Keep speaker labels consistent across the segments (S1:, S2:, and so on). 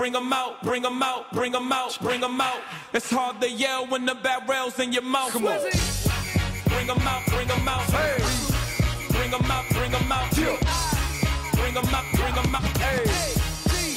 S1: Bring 'em out, bring 'em out, bring 'em out, bring 'em out. It's hard to yell when the barrel's in your mouth. Come on. Bring 'em out, bring 'em out. Hey. Bring 'em out, bring 'em out. Yeah. Bring 'em out, bring 'em out. Hey.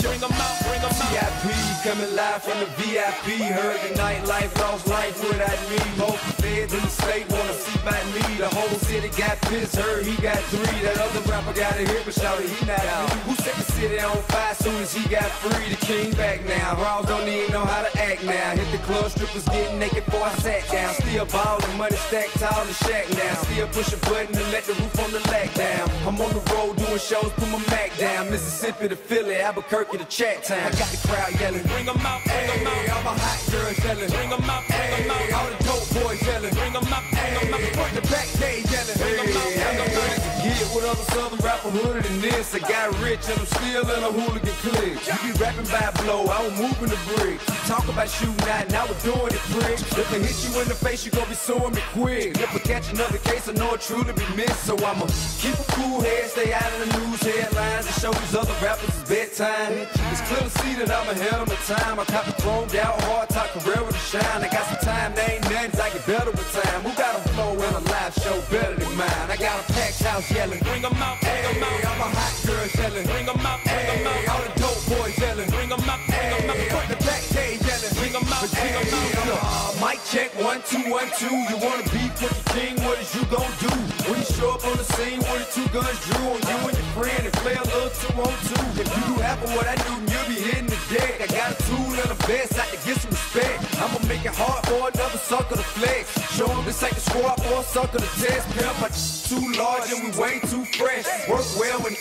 S1: Bring 'em out, bring 'em out.
S2: VIP coming live from the VIP. Heard the nightlife, lost life without me. Most feds in the state wanna see me. The whole city got pissed, heard he got three. That other rapper got a hit, but shouted he not out. Who set the city on fire soon as he got free? The king back now. Raws don't even know how to act now. Hit the club, strippers getting naked before I sat down. Still ballin', money stacked tall the shack now. Still push a button and let the roof on the lack down. I'm on the road doing shows, put my Mac down. Mississippi to Philly, Albuquerque to Chat Town. I got the crowd yelling.
S1: Bring 'em out, bring 'em
S2: Hey,
S1: out.
S2: all my hot girls yelling.
S1: Bring 'em out, bring 'em
S2: Hey,
S1: out.
S2: all the dope boys yelling.
S1: Bring 'em out, bring 'em
S2: Hey,
S1: out.
S2: front the back gate yelling.
S1: Bring 'em out, bring 'em out.
S2: Get with other southern rapper hooded than this. I got rich and I'm still in a hooligan clique. You be rapping by blow, I was moving the brick. Talk about shooting out, now we're doing it prick. If I hit you in the face, you gon' be suing me quick. If I catch another case, I know it truly be missed. So I'ma keep a cool head, stay out of the news headlines, and show these other rappers it's bedtime. It's clear to see that I'm ahead of my time. I copy chromed out, hard top career with a shine. I got some time, they ain't nothing, I get better with time. Who got a flow and a live show better than mine? I got a packed house yelling.
S1: Bring 'em out, bring 'em
S2: Hey,
S1: out.
S2: I'm a hot girl yelling.
S1: Bring 'em out, bring 'em
S2: Hey,
S1: out.
S2: all the dope boys yelling.
S1: Bring 'em out, bring 'em
S2: Hey,
S1: out.
S2: front the back gate yelling.
S1: Bring 'em out, bring 'em
S2: Hey,
S1: out.
S2: uh, mic check one two one two. You wanna beef with the king? What is you gon' do when you show up on the scene with the two guns drew on you and your friend and play a little two on two? If you do half of what I do, you'll be hitting the deck. I got a tool and a vest, I can get some respect. I'ma make it hard for another sucker to flex. Show Show 'em this ain't the squad for a sucker to test. Pimp, my too large and we way too fresh. Work well when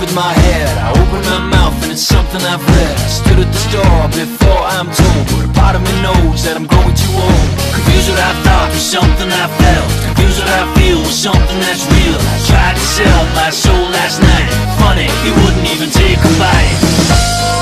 S3: with
S4: my head. I open my mouth and it's something I've read. I stood at the store before I'm told. But a part of me knows that I'm growing too old. Confused what I thought was something I felt. Confused what I feel was something that's real. I tried to sell my soul last night. Funny, he wouldn't even take a bite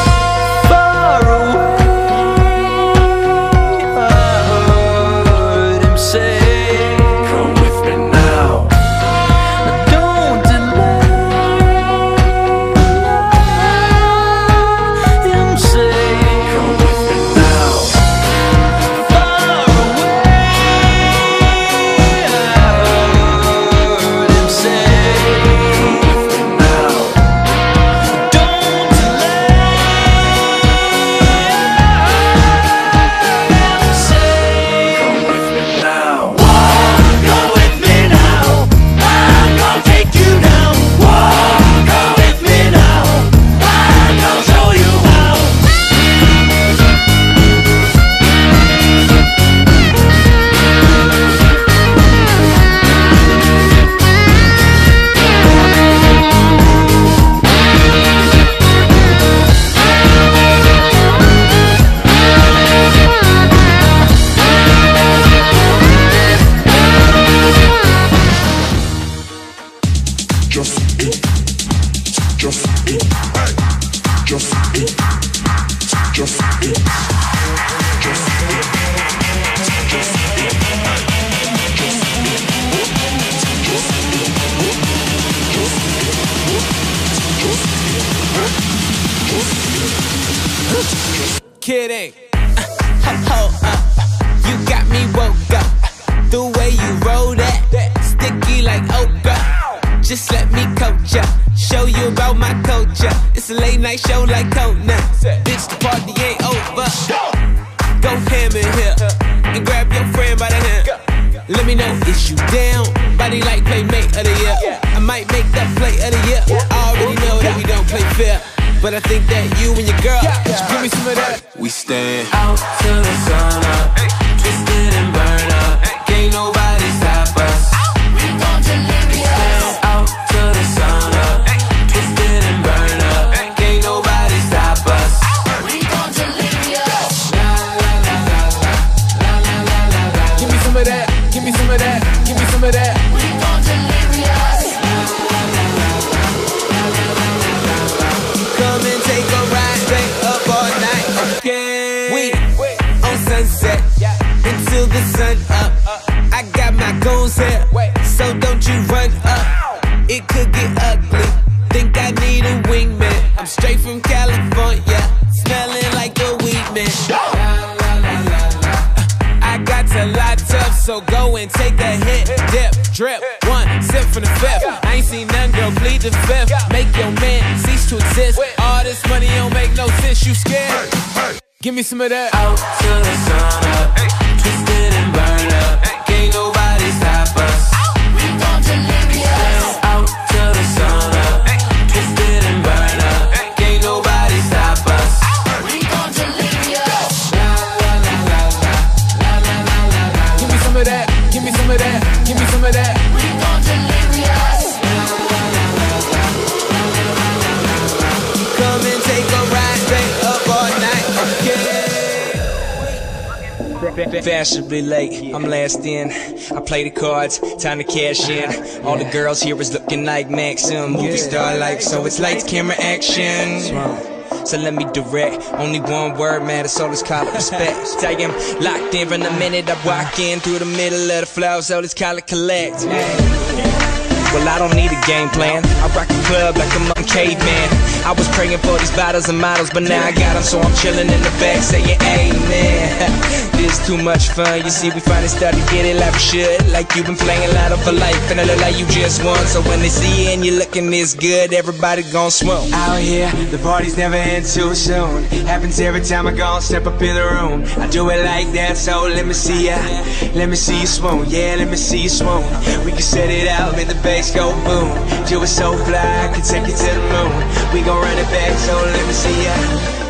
S5: Kidding. Uh, ho, uh, you got me woke up. The way you roll that, sticky like okra. Just let me coach ya, show you about my culture. It's a late night show like Conan. Bitch, the party ain't over. Go ham in here and grab your friend by the hand. Let me know is you down. Body like playmate of the year. I might make that play of the year. Already know that we don't play fair. But I think that you and your girl, give me some of that.
S6: We stand.
S5: Out till the sun up, got to up, so go and take a hit, dip, drip, one sip from the fifth. I ain't seen none, girl, plead the fifth. Make your man cease to exist. All this money don't make no sense, you scared? Give me some of that. Out till the sun
S7: Fashionably late, I'm last in. I play the cards, time to cash in. All the girls here is looking like Maxim, movie star like, so it's lights, camera, action. So let me direct, only one word matters, all call it respect. Tell him locked in from the minute I walk in through the middle of the flow, so let's call it collect. Well, I don't need a game plan. I rock a club like a caveman. I was praying for these bottles and models, but now I got them, so I'm chilling in the back saying amen. this too much fun. You see, we finally started to get it like we should. Like you've been playing Lotto for life, and it look like you just won. So when they see you and you're looking this good, everybody gon' swoon.
S8: Out here, the party's never end too soon. Happens every time I go and step up in the room. I do it like that, so let me see ya. Let me see you swoon, yeah, let me see you swoon. We can set it out, make the bass go boom. Do it so fly, I can take you to the moon. We gon' run it back, so let me see ya.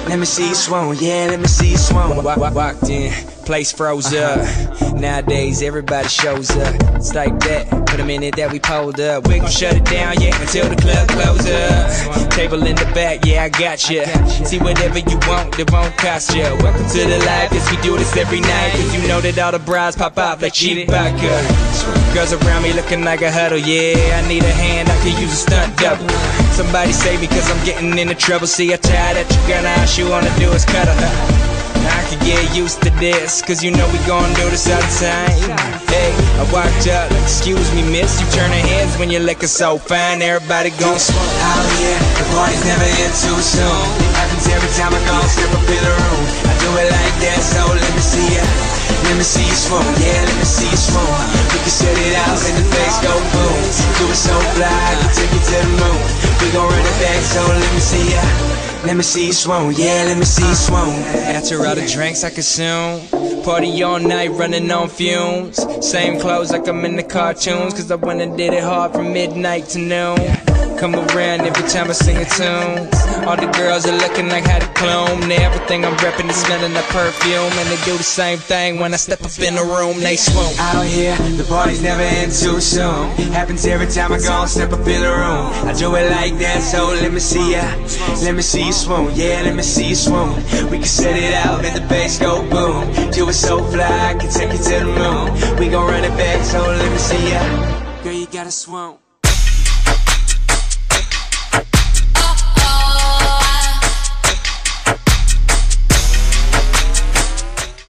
S8: Let me see you swoon, yeah, let me see you swoon.
S7: Wa- wa- Walked in, place froze up. Uh-huh. Nowadays, everybody shows up. It's like that. For the minute that we pulled up, we gon' shut it down, yeah, until the club close up. Table in the back, yeah, I got ya. See whatever you want, it won't cost ya. Welcome to the life, yes, we do this every night. Cause you know that all the bras pop off like cheap vodka. Girls around me looking like a huddle, yeah. I need a hand, I could use a stunt double. Somebody save me, cause I'm getting into trouble. See, I tired at your gun, all she wanna do is cut her. I could get used to this, cause you know we gon' do this all the time. Hey, I walked up, excuse me, miss. You turn your heads when you're looking so fine, everybody gon' swoon.
S8: Out here, the party's never end too soon. Happens every time I go and step up in the room. I do it like that, so let me see ya. Let me see you swoon, yeah, let me see you swoon. We can set it out, make the face go boom. Do it so fly, I can take you to the moon. We gon' run it back, so Let me see you swoon, yeah, let me see you swoon.
S7: After all the drinks I consume, party all night running on fumes. Same clothes like I'm in the cartoons, cause I went and did it hard from midnight to noon. Come around every time I sing a tune. All the girls are looking like how to clone. Everything I'm repping is smelling like perfume. And they do the same thing when I step up in the room, they swoon.
S8: Out here, the party's never end too soon. Happens every time I go and step up in the room. I do it like that, so let me see ya. Let me see you swoon, yeah, let me see you swoon. We can set it out, make the bass go boom. Do it so fly, I can take you to the moon. We gon' run it back, so let me see ya.
S7: Girl, you gotta swoon.